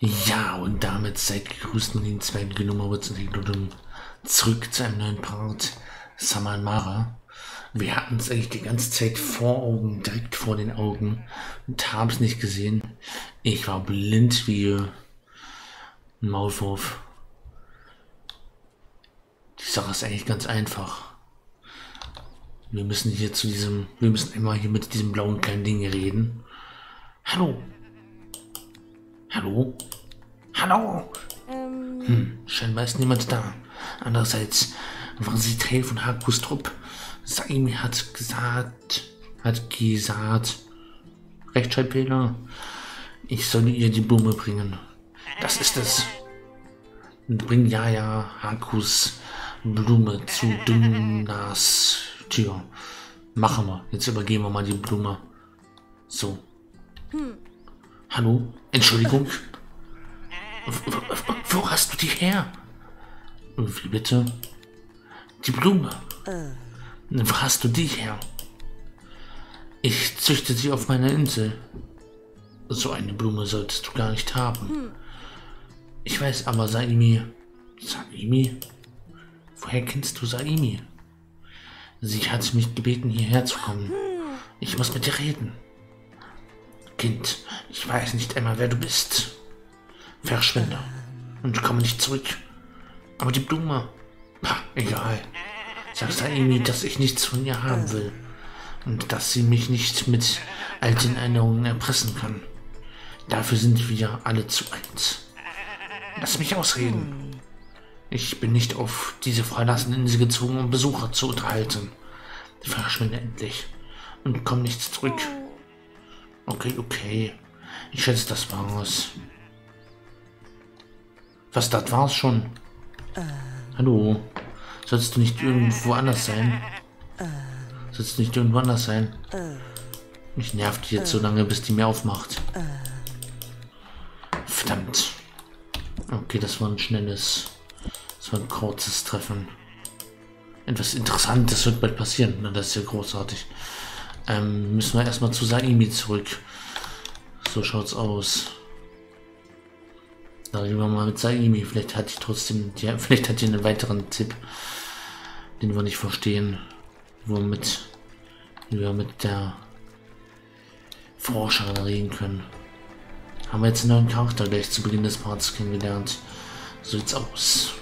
Ja, und damit seid gegrüßt in den zweiten Genommenwitz und zurück zu einem neuen Part Saman Mara. Wir hatten es eigentlich die ganze Zeit vor Augen, direkt vor den Augen und haben es nicht gesehen. Ich war blind wie ein Maulwurf. Die Sache ist eigentlich ganz einfach. Wir müssen hier zu diesem, wir müssen immer hier mit diesem blauen kleinen Ding reden. Hallo, Hallo? Hallo? Ähm. Hm, scheinbar ist niemand da. Andererseits war sie Teil von Hakus Trupp. Saimi hat gesagt, hat gesagt, Rechtschreibfehler, ich soll ihr die Blume bringen. Das ist es. Bring ja ja Hakus Blume zu Dunnas Tür. Machen wir. Jetzt übergeben wir mal die Blume. So. Hm. Hallo? Entschuldigung? Wo hast du die her? Wie bitte? Die Blume. Wo hast du die her? Ich züchte sie auf meiner Insel. So eine Blume solltest du gar nicht haben. Ich weiß aber, Saimi. Saimi? Woher kennst du Saimi? Sie hat mich gebeten, hierher zu kommen. Ich muss mit dir reden. Kind, ich weiß nicht einmal, wer du bist. Verschwinde und komme nicht zurück. Aber die Blume, pah, egal. Sag Saimi, dass ich nichts von ihr haben will und dass sie mich nicht mit alten Erinnerungen erpressen kann. Dafür sind wir alle zu eins. Lass mich ausreden. Ich bin nicht auf diese verlassene Insel gezwungen, um Besucher zu unterhalten. Verschwinde endlich und komm nicht zurück. Okay, okay. Ich schätze, das war's. Was, das war's schon? Äh. Hallo? Sollst du nicht irgendwo anders sein? Äh. Sollst du nicht irgendwo anders sein? Äh. Mich nervt die jetzt so lange, bis die mir aufmacht. Verdammt. Okay, das war ein schnelles, das war ein kurzes Treffen. Etwas Interessantes wird bald passieren. Das ist ja großartig. Ähm, müssen wir erstmal zu Saimi zurück. So schaut's aus. Da reden wir mal mit Saimi. Vielleicht hat die trotzdem, ja, vielleicht hat die einen weiteren Tipp, den wir nicht verstehen. Womit wir mit der Forscherin reden können. Haben wir jetzt einen neuen Charakter gleich zu Beginn des Parts kennengelernt. So sieht's aus.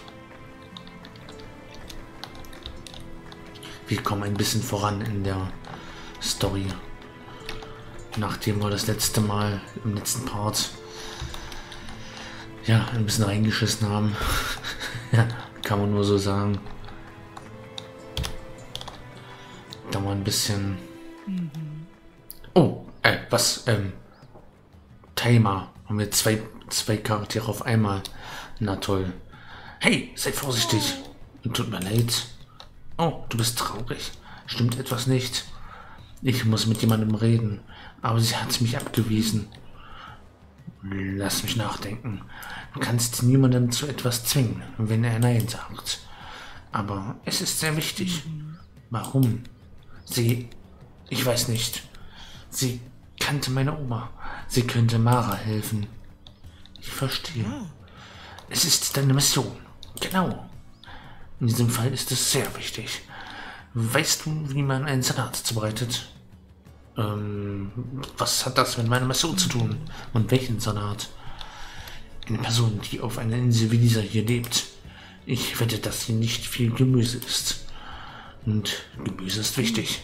Wir kommen ein bisschen voran in der Story. Nachdem wir das letzte Mal im letzten Part ja ein bisschen reingeschissen haben. ja, kann man nur so sagen. Da mal ein bisschen. Oh, äh, was? Ähm, Timer. Haben wir zwei, zwei Charaktere auf einmal. Na toll. Hey, seid vorsichtig. Tut mir leid. Oh, du bist traurig. Stimmt etwas nicht? Ich muss mit jemandem reden, aber sie hat mich abgewiesen. Lass mich nachdenken. Du kannst niemanden zu etwas zwingen, wenn er Nein sagt. Aber es ist sehr wichtig. Warum? Sie, ich weiß nicht. Sie kannte meine Oma. Sie könnte Mara helfen. Ich verstehe. Es ist deine Mission. Genau. In diesem Fall ist es sehr wichtig. Weißt du, wie man einen Salat zubereitet? Ähm, was hat das mit meiner Mission zu tun? Und welchen Salat? Eine Person, die auf einer Insel wie dieser hier lebt. Ich wette, dass hier nicht viel Gemüse ist. Und Gemüse ist wichtig.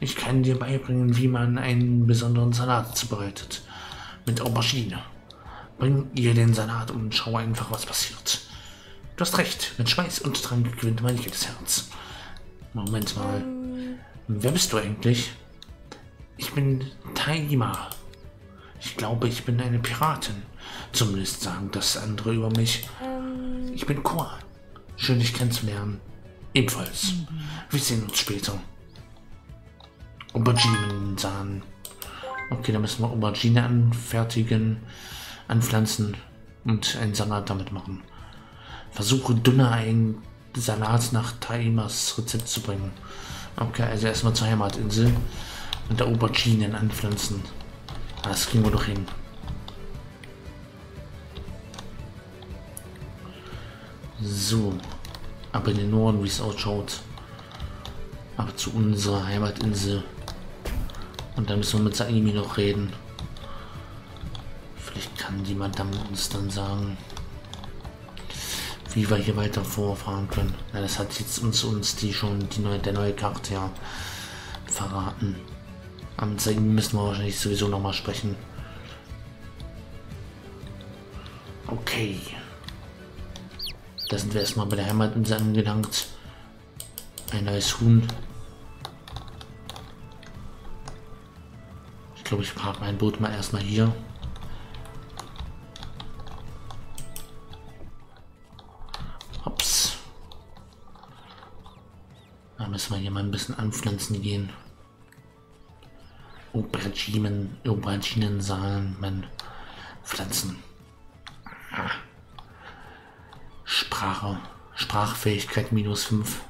Ich kann dir beibringen, wie man einen besonderen Salat zubereitet. Mit Aubergine. Bring ihr den Salat und schau einfach, was passiert. Du hast recht, mit Schweiß und Trank gewinnt man jedes Herz. Moment mal. Wer bist du eigentlich? Ich bin Taima. Ich glaube, ich bin eine Piratin. Zumindest sagen das andere über mich. Ich bin Kor. Schön, dich kennenzulernen. Ebenfalls. Wir sehen uns später. Auberginen sahen. Okay, dann müssen wir Aubergine anfertigen, anpflanzen und einen Salat damit machen. Versuche dünner ein Salat nach Taimas Rezept zu bringen. Okay, also erstmal zur Heimatinsel und der Auberginen anpflanzen. Das kriegen wir doch hin. So, ab in den Norden, wie es ausschaut. Ab zu unserer Heimatinsel. Und dann müssen wir mit Saimi noch reden. Vielleicht kann die Madame uns dann sagen wie wir hier weiter vorfahren können. Ja, das hat jetzt uns, uns die schon die neue, der neue Karte ja verraten. Saimi müssen wir wahrscheinlich sowieso noch mal sprechen. Okay. Da sind wir erstmal bei der Heimatinsel angelangt. Ein neues Huhn. Ich glaube, ich parke mein Boot mal erstmal hier. Wir hier mal ein bisschen anpflanzen gehen. Auberginen, Auberginen, Samen, Pflanzen. Sprache. Sprachfähigkeit minus 5.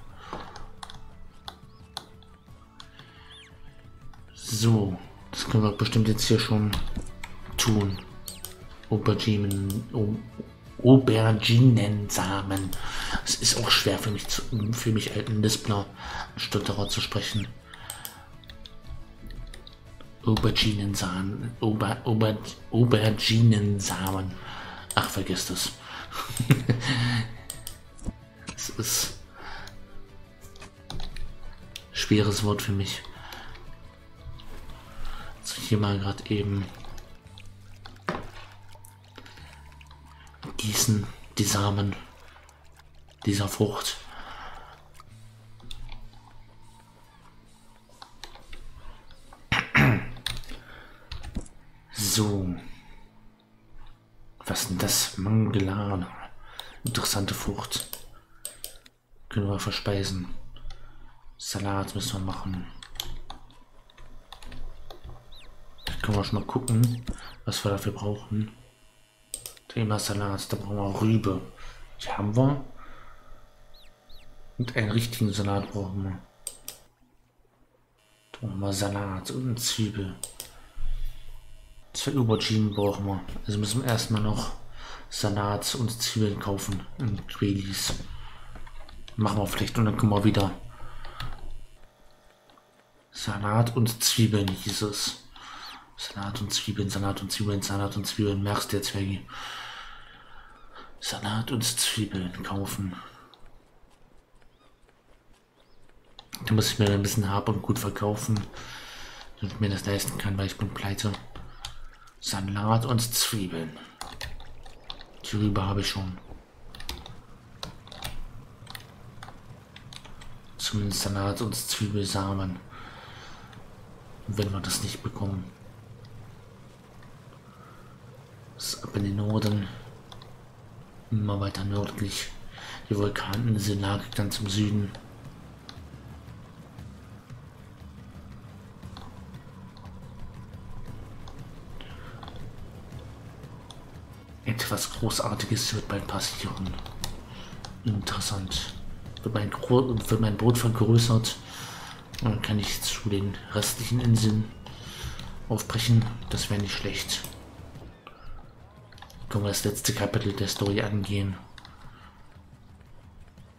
So, das können wir bestimmt jetzt hier schon tun. Auberginen, Auberginensamen. Es ist auch schwer für mich, zu, für mich alten Lispler, Stotterer zu sprechen. Auberginensamen, Auber, Auber, Auberginensamen. Ach, vergiss das. Es ist schweres Wort für mich. Also hier mal gerade eben gießen die Samen dieser Frucht. So. Was denn das? Mangelana. Interessante Frucht. Können wir verspeisen. Salat müssen wir machen. Da können wir schon mal gucken, was wir dafür brauchen. Thema Salat, da brauchen wir Rübe. Die haben wir. Und einen richtigen Salat brauchen wir. Da brauchen wir Salat und Zwiebel. Zwei Auberginen brauchen wir. Also müssen wir erstmal noch Salat und Zwiebeln kaufen in Quelis. Machen wir vielleicht und dann können wir wieder. Salat und Zwiebeln hieß es. Salat und Zwiebeln, Salat und Zwiebeln, Salat und Zwiebeln. Merkst du jetzt, Veggie? Salat und Zwiebeln kaufen. Da muss ich mir ein bisschen Hab und Gut verkaufen, damit ich mir das leisten kann, weil ich bin pleite. Salat und Zwiebeln. Die Rübe habe ich schon. Zumindest Salat und Zwiebelsamen. Wenn wir das nicht bekommen. Das ist ab in den Norden. Immer weiter nördlich. Die Vulkaninsel lag ganz im Süden. Etwas Großartiges wird bald passieren. Interessant. Wird mein, wird mein Boot vergrößert, dann kann ich zu den restlichen Inseln aufbrechen. Das wäre nicht schlecht. Können wir das letzte Kapitel der Story angehen.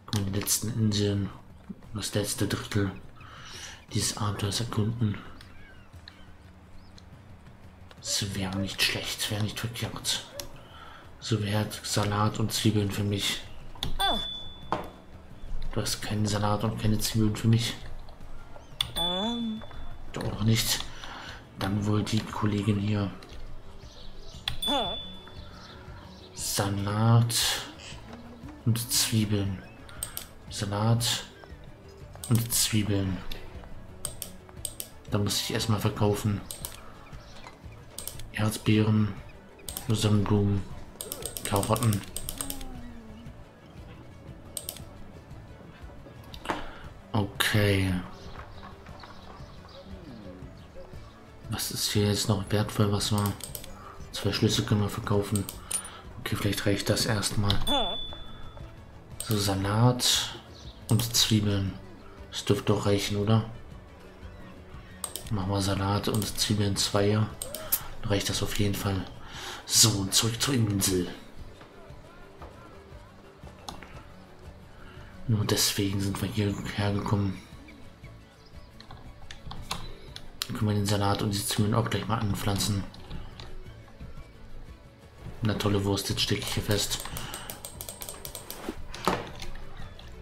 Können wir die letzten Inseln, das letzte Drittel dieses Abenteuers erkunden. Das wäre nicht schlecht, wäre nicht verkehrt. So wäre Salat und Zwiebeln für mich. Du hast keinen Salat und keine Zwiebeln für mich. Um. Doch nicht. Dann wohl die Kollegin hier. Salat und Zwiebeln. Salat und Zwiebeln. Da muss ich erstmal verkaufen. Erzbeeren, Sonnenblumen. Karotten. Okay. Was ist hier jetzt noch wertvoll, was wir... Zwei Schlüssel können wir verkaufen. Okay, vielleicht reicht das erstmal. So, Salat und Zwiebeln. Das dürfte doch reichen, oder? Machen wir Salat und Zwiebeln zweier. Dann reicht das auf jeden Fall. So, zurück zur Insel. Nur deswegen sind wir hier hergekommen. Dann können wir den Salat und die Zwiebeln auch gleich mal anpflanzen. Na tolle Wurst, jetzt stecke ich hier fest.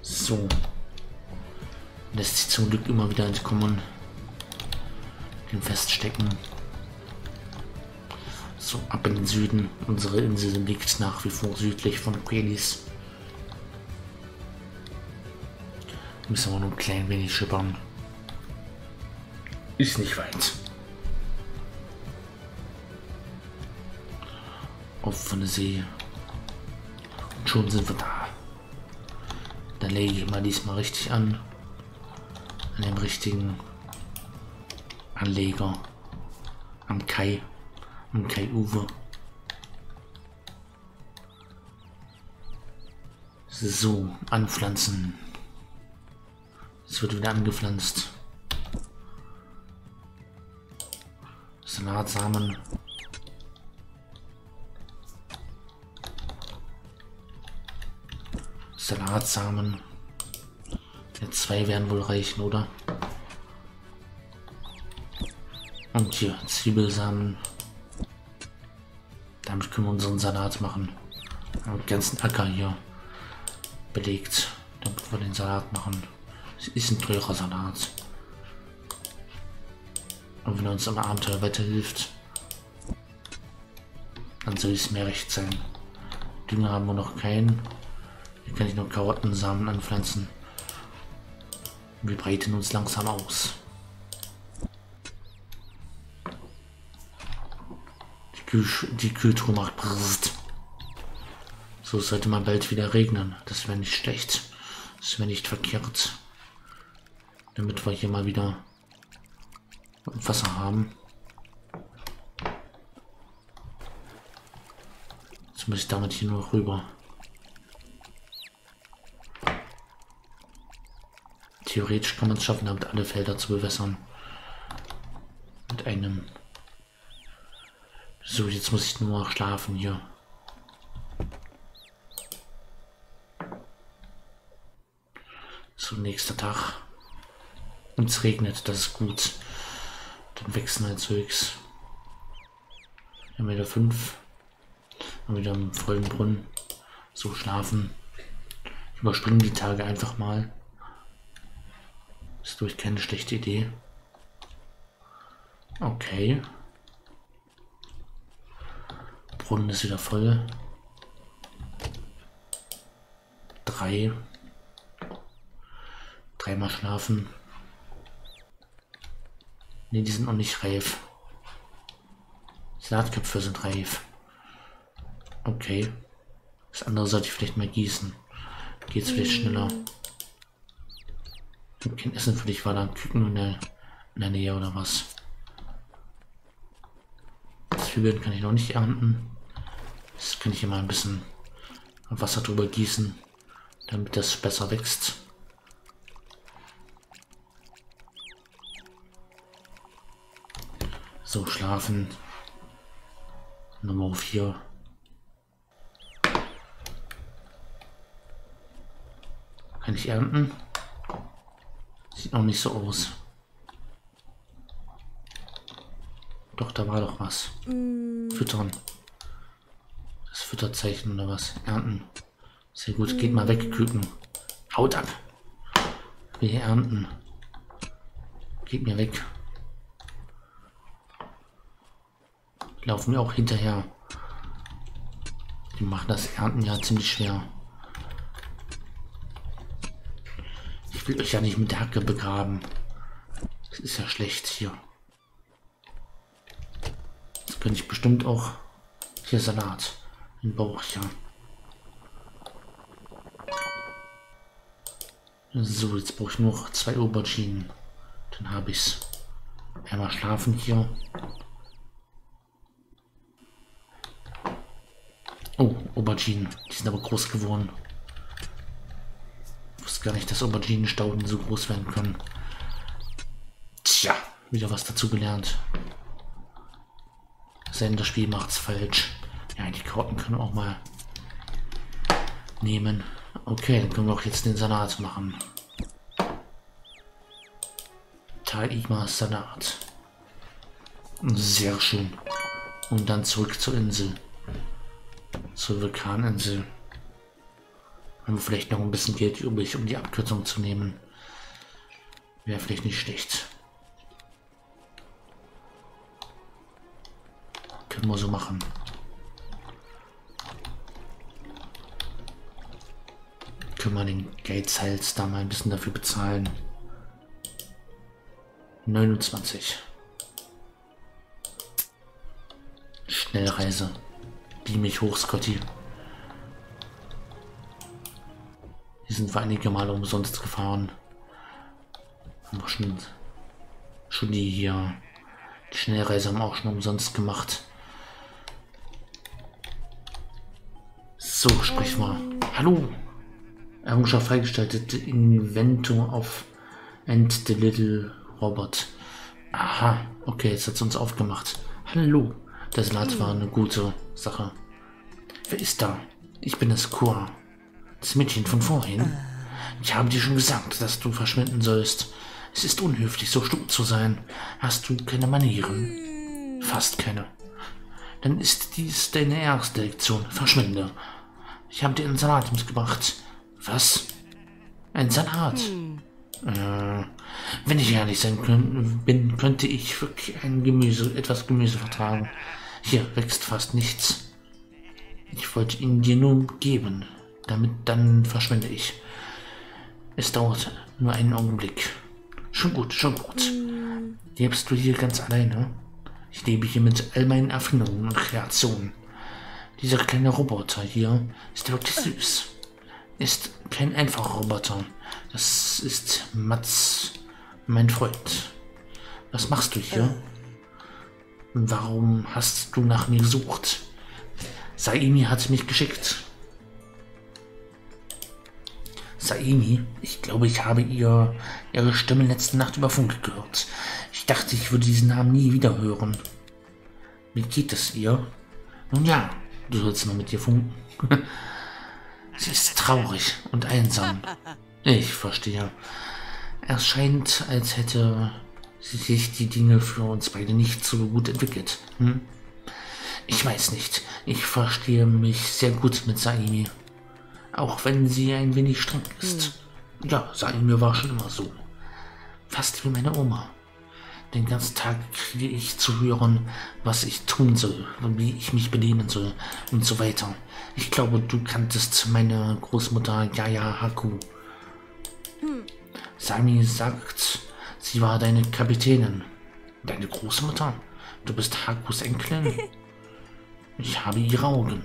So. Lässt sich zum Glück immer wieder entkommen. Den feststecken. So, ab in den Süden. Unsere Insel liegt nach wie vor südlich von Quelis. Müssen wir nur ein klein wenig schippern. Ist nicht weit. Offene See. Und schon sind wir da. Dann lege ich mal diesmal richtig an. An dem richtigen Anleger. Am Kai. Am Kai Uwe. So, anpflanzen. Es wird wieder angepflanzt. Salatsamen. Salatsamen. Ja, zwei werden wohl reichen, oder? Und hier, Zwiebelsamen. Damit können wir unseren Salat machen. Den ganzen Acker hier belegt, damit wir den Salat machen. Es ist ein teurer Salat. Und wenn er uns am Abenteuer weiterhilft, dann soll es mir recht sein. Dünger haben wir noch keinen. Hier kann ich noch Karottensamen anpflanzen. Wir breiten uns langsam aus. Die, Kühl die Kühltruhe macht Brrst. So sollte man bald wieder regnen. Das wäre nicht schlecht. Das wäre nicht verkehrt. Damit wir hier mal wieder Wasser haben. Jetzt muss ich damit hier nur rüber. Theoretisch kann man es schaffen, damit alle Felder zu bewässern. Mit einem. So, jetzt muss ich nur noch schlafen hier. So, nächster Tag. Und es regnet, das ist gut. Dann wechseln wir Zeugs. Wir haben wieder fünf. Und wieder im vollen Brunnen. So schlafen. Ich überspringe die Tage einfach mal. Ist durch keine schlechte Idee. Okay. Brunnen ist wieder voll. Drei. Dreimal schlafen. Ne, die sind noch nicht reif. Saatköpfe sind reif. Okay. Das andere sollte ich vielleicht mal gießen. Geht's vielleicht schneller. Kein Essen für dich war da ein Küken in der, in der Nähe oder was? Zwiebeln kann ich noch nicht ernten. Das kann ich mal ein bisschen Wasser drüber gießen, damit das besser wächst. So, schlafen. Nummer 4. Kann ich ernten? Sieht noch nicht so aus. Doch, da war doch was. Mm. Füttern. Das Fütterzeichen oder was? Ernten. Sehr gut. Geht mal weg, Küken. Haut ab. Wir ernten. Geht mir weg. laufen mir auch hinterher. Die machen das Ernten ja ziemlich schwer. Ich will euch ja nicht mit der Hacke begraben. Das ist ja schlecht hier. Jetzt könnte ich bestimmt auch hier Salat. Den Bauch ja. So, jetzt brauche ich nur zwei Auberginen. Dann habe ich es. Einmal schlafen hier. Oh, Auberginen. Die sind aber groß geworden. Wusste gar nicht, dass Auberginenstauden so groß werden können. Tja, wieder was dazu gelernt. Das Spiel macht's falsch. Ja, die Karten können wir auch mal nehmen. Okay, dann können wir auch jetzt den Salat machen. Taima Salat. Sehr schön. Und dann zurück zur Insel. Zur Vulkaninsel. Haben wir vielleicht noch ein bisschen Geld übrig, um die Abkürzung zu nehmen. Wäre vielleicht nicht schlecht. Können wir so machen. Können wir den Geizhals da mal ein bisschen dafür bezahlen. 29. Schnellreise. Die mich hoch, Scotty. Die sind wir einige Male umsonst gefahren. Haben schon, schon die hier. Die Schnellreise haben auch schon umsonst gemacht. So, sprich mal. Hallo. Errungenschaft freigestaltet. Inventor of and the Little Robot. Aha, okay, jetzt hat es uns aufgemacht. Hallo. Das Latt war eine gute Sache. Wer ist da? Ich bin das Kur. Das Mädchen von vorhin. Ich habe dir schon gesagt, dass du verschwinden sollst. Es ist unhöflich, so stumm zu sein. Hast du keine Manieren? Fast keine. Dann ist dies deine erste Lektion. Verschwinde. Ich habe dir einen Salat mitgebracht. Was? Ein Salat? Äh, wenn ich ehrlich sein können, bin, könnte ich wirklich ein Gemüse, etwas Gemüse vertragen. Hier wächst fast nichts. Ich wollte ihn dir nur geben, damit dann verschwinde ich. Es dauert nur einen Augenblick. Schon gut, schon gut. Lebst du hier ganz alleine? Ich lebe hier mit all meinen Erfindungen und Kreationen. Dieser kleine Roboter hier ist wirklich süß. Ist kein einfacher Roboter. Das ist Mats, mein Freund. Was machst du hier? Warum hast du nach mir gesucht? Saimi hat mich geschickt. Saimi, ich glaube, ich habe ihr, ihre Stimme letzte Nacht über Funk gehört. Ich dachte, ich würde diesen Namen nie wieder hören. Wie geht es ihr? Nun ja, du sollst noch mit ihr funken. Sie ist traurig und einsam. Ich verstehe. Es scheint, als hätte sich die Dinge für uns beide nicht so gut entwickelt. Hm? Ich weiß nicht. Ich verstehe mich sehr gut mit Saimi. Auch wenn sie ein wenig streng ist. Hm. Ja, Saimi war schon immer so. Fast wie meine Oma. Den ganzen Tag kriege ich zu hören, was ich tun soll und wie ich mich benehmen soll und so weiter. Ich glaube, du kanntest meine Großmutter Yaya Haku. Hm. Sami sagt, sie war deine Kapitänin. Deine Großmutter? Du bist Hakus Enkelin? Ich habe ihre Augen.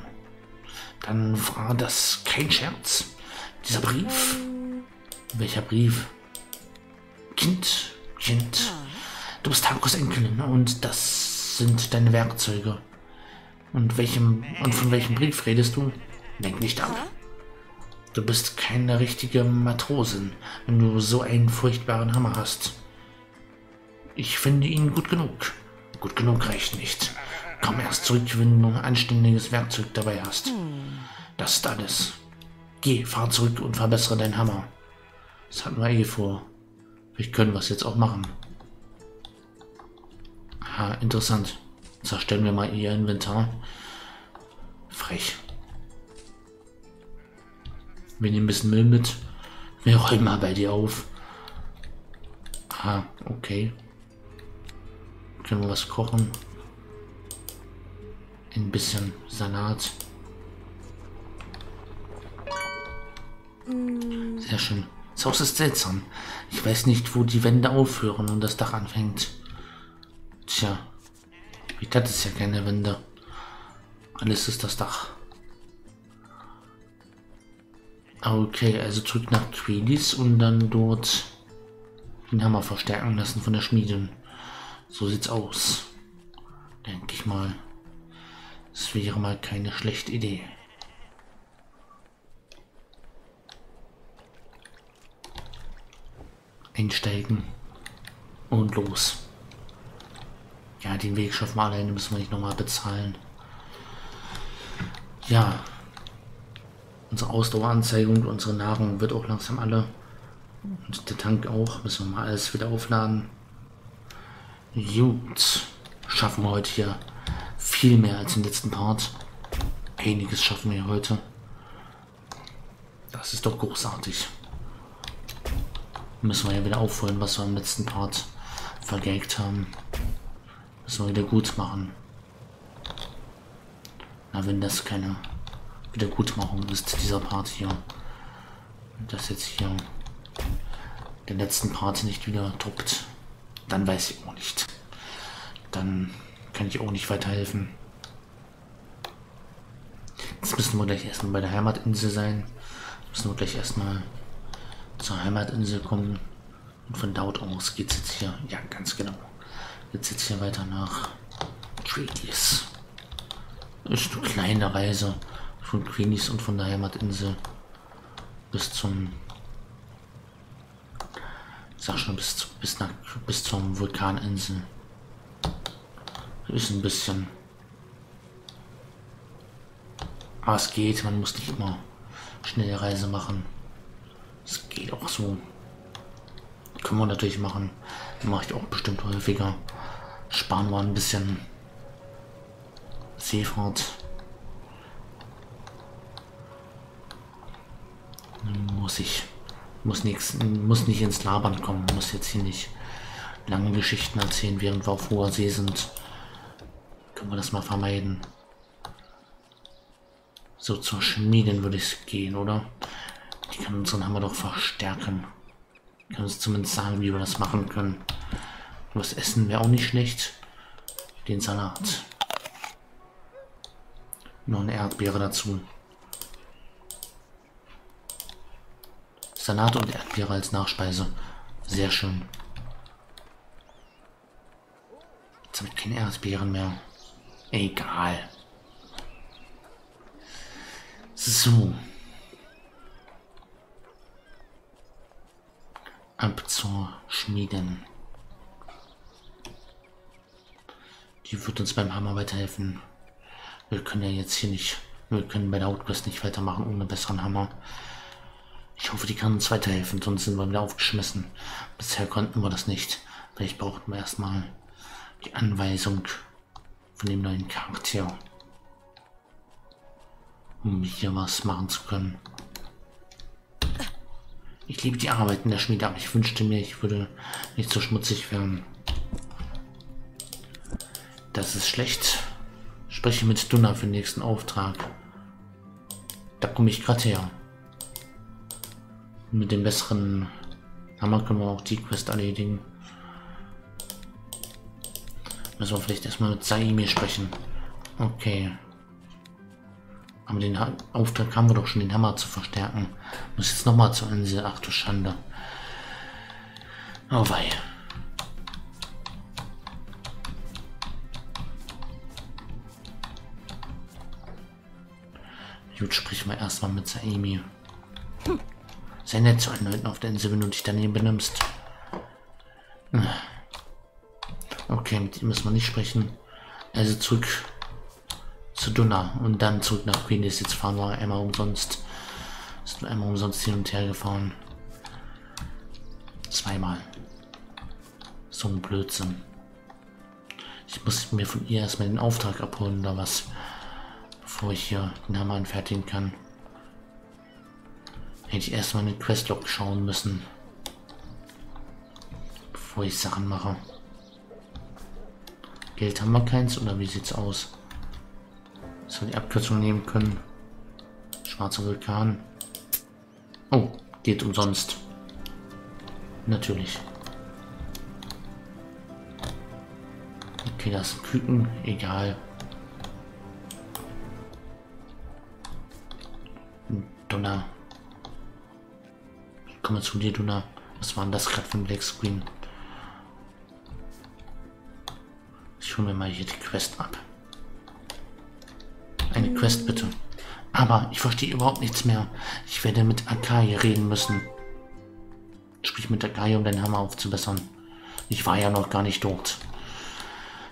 Dann war das kein Scherz. Dieser Brief. Welcher Brief? Kind, Kind. Du bist Hakus Enkelin und das sind deine Werkzeuge. Und welchem und von welchem Brief redest du? Denk nicht ab. Du bist keine richtige Matrosin, wenn du so einen furchtbaren Hammer hast. Ich finde ihn gut genug. Gut genug reicht nicht. Komm erst zurück, wenn du ein anständiges Werkzeug dabei hast. Das ist alles. Geh, fahr zurück und verbessere deinen Hammer. Das hatten wir eh vor. Vielleicht können wir es jetzt auch machen. Aha, interessant. Zerstellen wir mal ihr Inventar. Frech. Wir nehmen ein bisschen Müll mit. Wir räumen mal bei dir auf. Ah, okay. Können wir was kochen? Ein bisschen Salat. Sehr schön. Das Haus ist seltsam. Ich weiß nicht, wo die Wände aufhören und das Dach anfängt. Tja, ich hatte es ja keine Wände. Alles ist das Dach. Okay, also zurück nach Quidis und dann dort den Hammer verstärken lassen von der Schmiedin. So sieht's aus. Denke ich mal. Das wäre mal keine schlechte Idee. Einsteigen und los. Ja, den Weg schaffen wir alleine, müssen wir nicht nochmal bezahlen. Ja. Unsere Ausdaueranzeige und unsere Nahrung wird auch langsam alle. Und der Tank auch. Müssen wir mal alles wieder aufladen. Gut. Schaffen wir heute hier viel mehr als im letzten Part. Einiges schaffen wir heute. Das ist doch großartig. Müssen wir ja wieder aufholen, was wir im letzten Part vergeigt haben. Müssen wir wieder gut machen. Na, wenn das keine Wiedergutmachung ist, dieser Part hier. Das jetzt hier den letzten Part nicht wieder toppt, dann weiß ich auch nicht. Dann kann ich auch nicht weiterhelfen. Jetzt müssen wir gleich erstmal bei der Heimatinsel sein. Jetzt müssen wir gleich erstmal zur Heimatinsel kommen. Und von dort aus geht es jetzt hier, ja ganz genau, jetzt jetzt hier weiter nach Treaties. Ist eine kleine Reise von Queenies und von der Heimatinsel bis zum sag schon bis, bis nach bis zum Vulkaninsel ist ein bisschen. Aber es geht man muss nicht immer schnelle Reise machen. Es geht auch so. Können wir natürlich machen. Mache ich auch bestimmt häufiger. Sparen wir ein bisschen Seefahrt. Muss ich. Muss nichts muss nicht ins labern kommen. Muss jetzt hier nicht lange geschichten erzählen während wir auf hoher see sind können wir das mal vermeiden? So zur schmieden würde ich gehen oder? Die kann unseren hammer doch verstärken. Kann uns zumindest sagen wie wir das machen können. Was essen wäre auch nicht schlecht. Den salat. Noch eine erdbeere dazu. Salat und Erdbeere als Nachspeise. Sehr schön. Jetzt habe ich keine Erdbeeren mehr. Egal. So. Ab zur Schmieden. Die wird uns beim Hammer weiterhelfen. Wir können ja jetzt hier nicht, wir können bei der Outquest nicht weitermachen ohne besseren Hammer. Ich hoffe, die kann uns weiterhelfen, sonst sind wir wieder aufgeschmissen. Bisher konnten wir das nicht. Vielleicht brauchten wir erstmal die Anweisung von dem neuen Charakter, um hier was machen zu können. Ich liebe die Arbeit in der Schmiede, aber ich wünschte mir, ich würde nicht so schmutzig werden. Das ist schlecht. Spreche mit Dunna für den nächsten Auftrag. Da komme ich gerade her. Mit dem besseren Hammer können wir auch die Quest erledigen. Müssen wir vielleicht erstmal mit Saimi sprechen. Okay. Aber den ha Auftrag haben wir doch schon, den Hammer zu verstärken. Muss jetzt nochmal zur Insel. Ach du Schande. Oh wei. Gut, sprich mal erstmal mit Saimi. Hm. Sei nett zu allen Leuten auf der Insel, wenn du dich daneben benimmst. Okay, mit ihm müssen wir nicht sprechen. Also zurück zu Dunna und dann zurück nach Queens. Jetzt fahren wir einmal umsonst. Sind wir einmal umsonst hin und her gefahren. Zweimal. So ein Blödsinn. Ich muss mir von ihr erstmal den Auftrag abholen oder was. Bevor ich hier den Hammer anfertigen kann. Hätte ich erstmal eine Questlog schauen müssen. Bevor ich Sachen mache. Geld haben wir keins oder wie sieht's aus? Dass wir die Abkürzung nehmen können. Schwarzer Vulkan. Oh, geht umsonst. Natürlich. Okay, das ein Küken. Egal. Donner komme zu dir, Duna. Was war denn das gerade für ein Black Screen? Hole mir mal hier die Quest ab. Eine Quest bitte. Aber ich verstehe überhaupt nichts mehr. Ich werde mit Akai reden müssen. Sprich mit Akai, um deinen Hammer aufzubessern. Ich war ja noch gar nicht dort.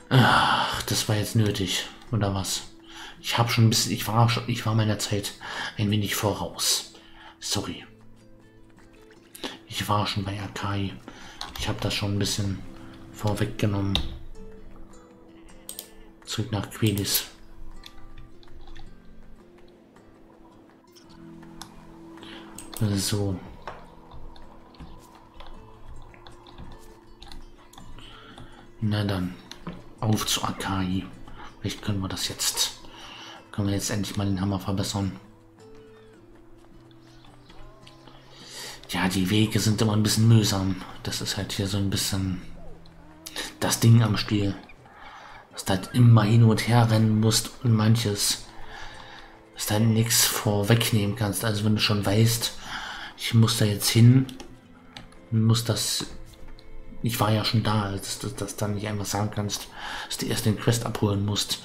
Ach, das war jetzt nötig. Oder was? Ich habe schon ein bisschen, ich war schon, ich war meiner Zeit ein wenig voraus. Sorry. Ich war schon bei Akai. Ich habe das schon ein bisschen vorweggenommen. Zurück nach Quelis. So. Na dann, auf zu Akai. Vielleicht können wir das jetzt. Können wir jetzt endlich mal den Hammer verbessern. Ja, die Wege sind immer ein bisschen mühsam. Das ist halt hier so ein bisschen das Ding am Spiel. Dass du halt immer hin und her rennen musst und manches, dass du halt nichts vorwegnehmen kannst. Also wenn du schon weißt, ich muss da jetzt hin, muss das ich war ja schon da, dass du das dann nicht einfach sagen kannst, dass du erst den Quest abholen musst.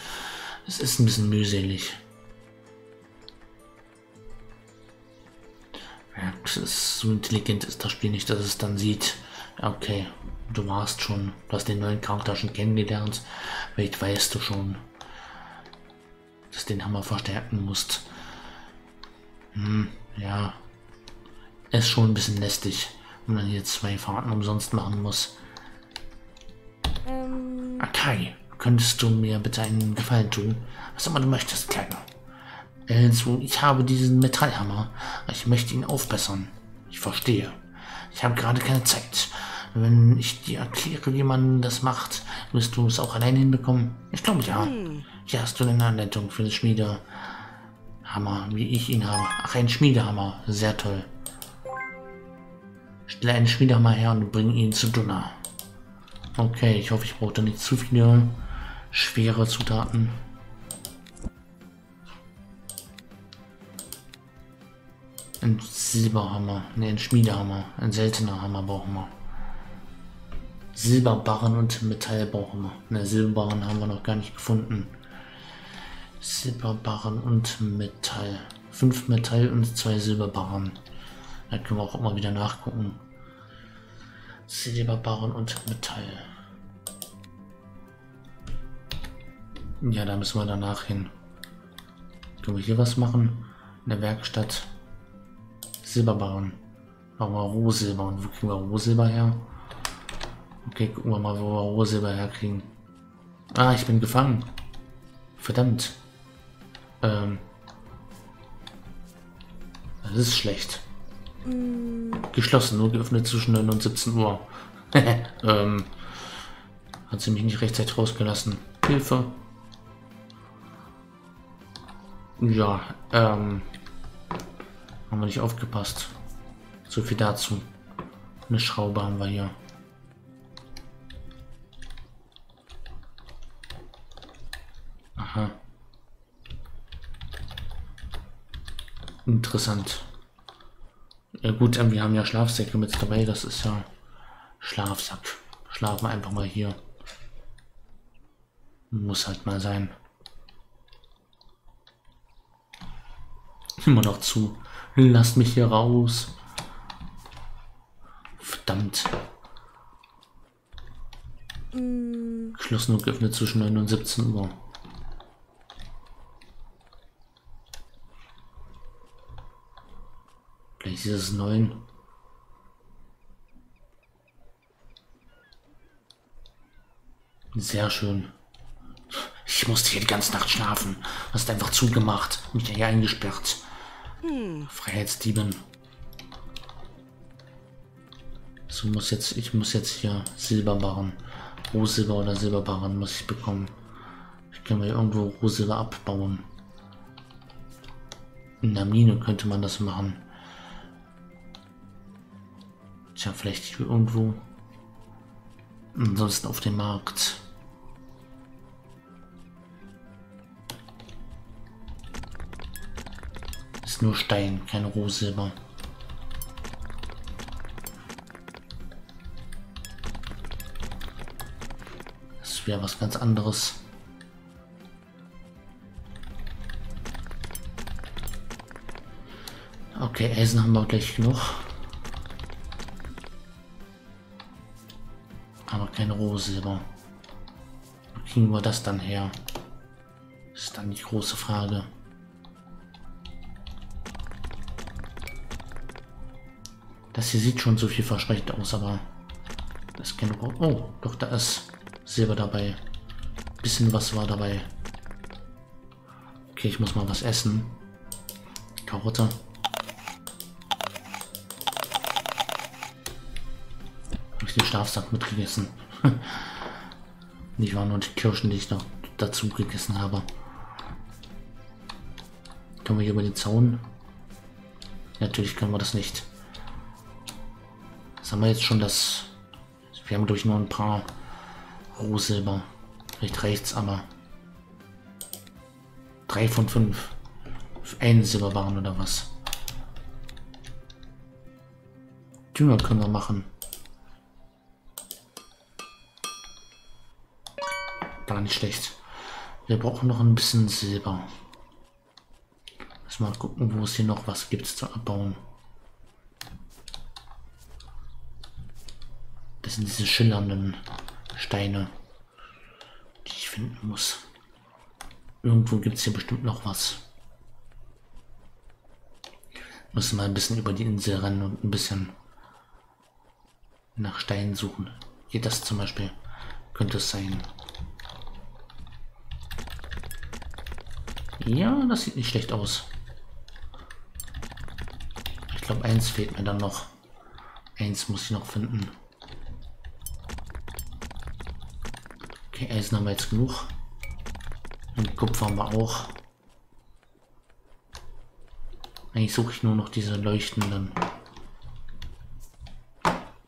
Es ist ein bisschen mühselig. Ja, so intelligent ist das Spiel nicht, dass es dann sieht, okay, du warst schon, du hast den neuen Charakter schon kennengelernt, vielleicht weißt du schon, dass du den Hammer verstärken musst. Hm, ja, ist schon ein bisschen lästig wenn man hier zwei Fahrten umsonst machen muss. Ähm. Akai, könntest du mir bitte einen Gefallen tun? Was immer du möchtest, Kleiner. Also, ich habe diesen Metallhammer. Ich möchte ihn aufbessern. Ich verstehe. Ich habe gerade keine Zeit. Wenn ich dir erkläre, wie man das macht, wirst du es auch alleine hinbekommen? Ich glaube ja. Hm. Hier hast du eine Anleitung für den Schmiedehammer, wie ich ihn habe. Ach, ein Schmiedehammer. Sehr toll. Stelle einen Schmiedehammer her und bring ihn zu Dunna. Okay, ich hoffe, ich brauche da nicht zu viele schwere Zutaten. Ein Silberhammer, ne, ein Schmiedehammer, ein seltener Hammer brauchen wir. Silberbarren und Metall brauchen wir. Ne, Silberbarren haben wir noch gar nicht gefunden. Silberbarren und Metall. Fünf Metall und zwei Silberbarren. Da können wir auch immer wieder nachgucken. Silberbarren und Metall. Ja, da müssen wir danach hin. Können wir hier was machen? In der Werkstatt. Silberbarren. Machen wir Rohsilber. Und wo kriegen wir Rohsilber her? Okay, gucken wir mal, wo wir Rohsilber herkriegen. Ah, ich bin gefangen. Verdammt. Ähm. Das ist schlecht. Geschlossen, nur geöffnet zwischen 9 und 17 Uhr. ähm, hat sie mich nicht rechtzeitig rausgelassen. Hilfe. Ja, ähm, haben wir nicht aufgepasst. So viel dazu. Eine Schraube haben wir hier. Aha. Interessant. Ja gut, ähm, wir haben ja Schlafsäcke mit dabei, das ist ja Schlafsack. Schlafen einfach mal hier. Muss halt mal sein. Immer noch zu. Lasst mich hier raus. Verdammt. Geschlossen und geöffnet zwischen 9 und 17 Uhr. Vielleicht ist es 9. Sehr schön. Ich musste hier die ganze Nacht schlafen. Hast einfach zugemacht, mich hier eingesperrt. Hm. Freiheitsdieben. So muss jetzt, ich muss jetzt hier Silberbarren. Rohsilber oder Silberbarren muss ich bekommen. Ich kann mir irgendwo Rohsilber abbauen. In der Mine könnte man das machen. Tja, vielleicht irgendwo. Ansonsten auf dem Markt. Ist nur Stein, kein Rohsilber. Das wäre was ganz anderes. Okay, Eisen haben wir gleich genug. Kein Rohsilber. Wo kriegen wir das dann her? Ist dann die große Frage. Das hier sieht schon so vielversprechend aus, aber das kann Oh, doch, da ist Silber dabei. Bisschen was war dabei. Okay, ich muss mal was essen. Karotte. Den Schlafsack mitgegessen. Nicht war nur die Kirschen, die ich noch dazu gegessen habe. Können wir hier über den Zaun? Natürlich können wir das nicht. Was haben wir jetzt schon das... Wir haben durch nur ein paar Rohsilber. Vielleicht rechts, aber... Drei von fünf. Ein Silberbarren oder was? Dünger können wir machen. Gar nicht schlecht. Wir brauchen noch ein bisschen Silber. Mal gucken, wo es hier noch was gibt zu abbauen. Das sind diese schillernden Steine, die ich finden muss. Irgendwo gibt es hier bestimmt noch was. Müssen mal ein bisschen über die Insel rennen und ein bisschen nach Steinen suchen. Hier das zum Beispiel könnte es sein. Ja, das sieht nicht schlecht aus glaube, eins fehlt mir dann noch. Eins muss ich noch finden. Okay, Eisen haben wir jetzt genug. Und Kupfer haben wir auch. Eigentlich suche ich nur noch diese leuchtenden.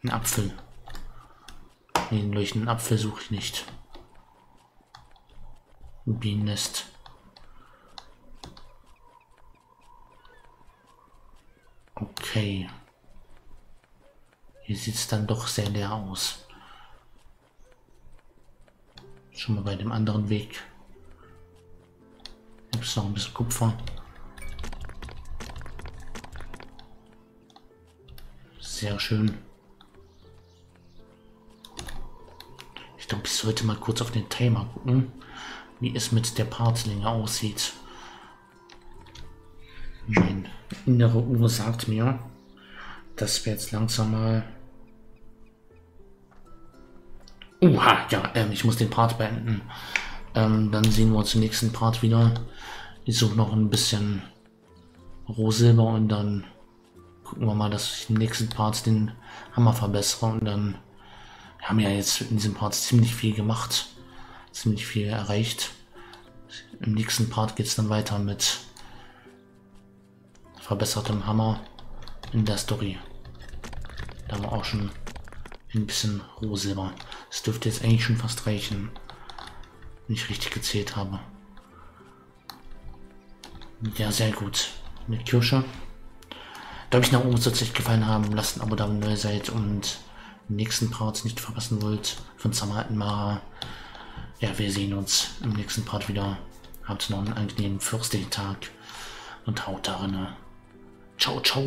Ein Apfel. Den leuchtenden Apfel suche ich nicht. Bienennest. Okay. Hier sieht es dann doch sehr leer aus. Schon mal bei dem anderen Weg. Gibt es noch ein bisschen Kupfer. Sehr schön. Ich glaube, ich sollte mal kurz auf den Timer gucken, wie es mit der Partlänge aussieht. Mein innere Uhr sagt mir, dass wir jetzt langsam mal... Uha, ja, ähm, ich muss den Part beenden. Ähm, dann sehen wir uns im nächsten Part wieder. Ich suche noch ein bisschen Rohsilber und dann gucken wir mal, dass ich im nächsten Part den Hammer verbessere und dann haben wir ja jetzt in diesem Part ziemlich viel gemacht, ziemlich viel erreicht. Im nächsten Part geht es dann weiter mit verbessertem Hammer in der Story. Da haben wir auch schon ein bisschen Rohsilber. Das dürfte jetzt eigentlich schon fast reichen, wenn ich richtig gezählt habe. Ja, sehr gut. Mit Kirsche. Da ich nach oben tatsächlich gefallen haben. Lasst ein Abo da, wenn ihr neu seid und den nächsten Part nicht verpassen wollt von Samariten Mara. Ja, wir sehen uns im nächsten Part wieder. Habt noch einen angenehmen Day Tag und haut darin. 瞅瞅